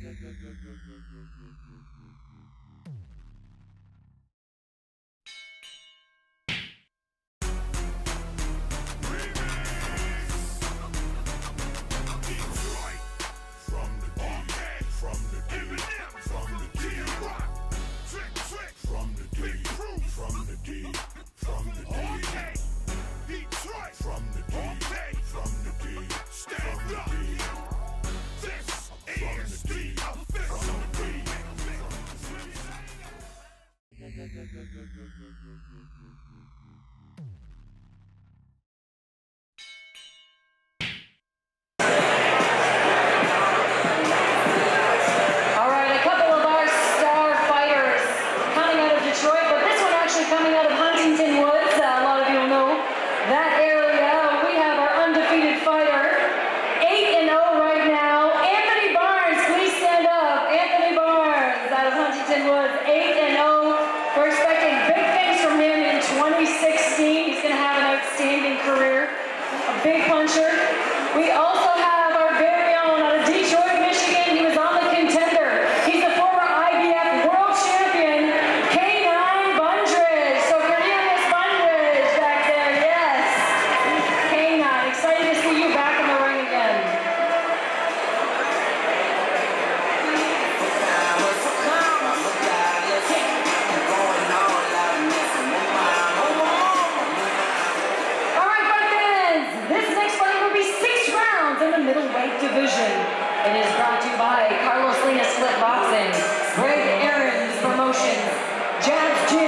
Thank you. motions, jazz.